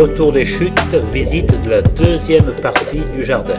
retour des chutes, visite de la deuxième partie du jardin.